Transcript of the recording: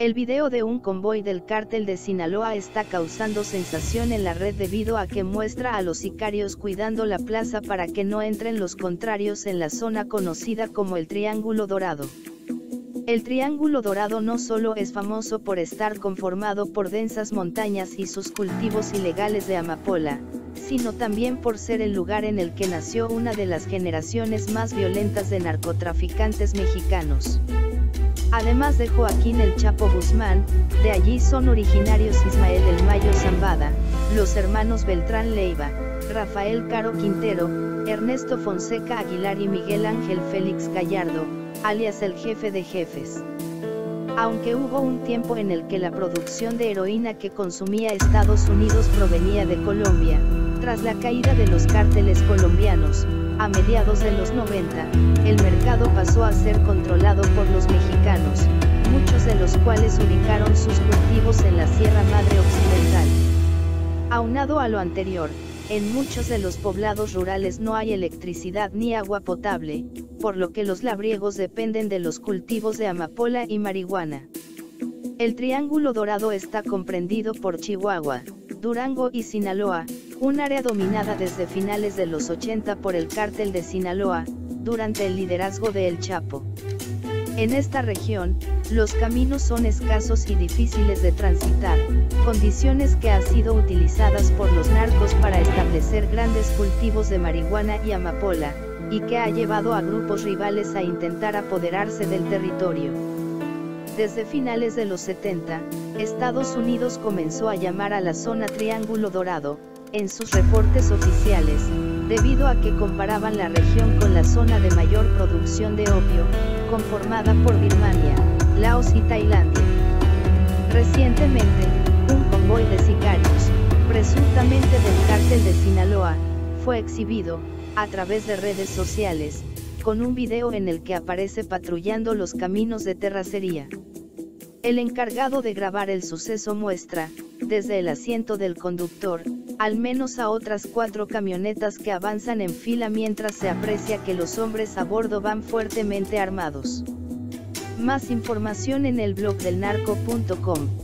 El video de un convoy del cártel de Sinaloa está causando sensación en la red debido a que muestra a los sicarios cuidando la plaza para que no entren los contrarios en la zona conocida como el Triángulo Dorado. El Triángulo Dorado no solo es famoso por estar conformado por densas montañas y sus cultivos ilegales de amapola, sino también por ser el lugar en el que nació una de las generaciones más violentas de narcotraficantes mexicanos. Además de Joaquín el Chapo Guzmán, de allí son originarios Ismael el Mayo Zambada, los hermanos Beltrán Leiva, Rafael Caro Quintero, Ernesto Fonseca Aguilar y Miguel Ángel Félix Gallardo, alias el jefe de jefes. Aunque hubo un tiempo en el que la producción de heroína que consumía Estados Unidos provenía de Colombia, tras la caída de los cárteles colombianos, a mediados de los 90, el mercado pasó a ser controlado por los mexicanos, muchos de los cuales ubicaron sus cultivos en la Sierra Madre Occidental. Aunado a lo anterior, en muchos de los poblados rurales no hay electricidad ni agua potable, por lo que los labriegos dependen de los cultivos de amapola y marihuana. El Triángulo Dorado está comprendido por Chihuahua, Durango y Sinaloa, un área dominada desde finales de los 80 por el cártel de Sinaloa, durante el liderazgo de El Chapo. En esta región, los caminos son escasos y difíciles de transitar, condiciones que han sido utilizadas por los narcos para establecer grandes cultivos de marihuana y amapola, y que ha llevado a grupos rivales a intentar apoderarse del territorio. Desde finales de los 70, Estados Unidos comenzó a llamar a la zona Triángulo Dorado, en sus reportes oficiales, debido a que comparaban la región con la zona de mayor producción de opio, conformada por Birmania, Laos y Tailandia. Recientemente, un convoy de sicarios, presuntamente del cártel de Sinaloa, fue exhibido, a través de redes sociales, con un video en el que aparece patrullando los caminos de terracería. El encargado de grabar el suceso muestra, desde el asiento del conductor, al menos a otras cuatro camionetas que avanzan en fila mientras se aprecia que los hombres a bordo van fuertemente armados. Más información en el blog del narco.com.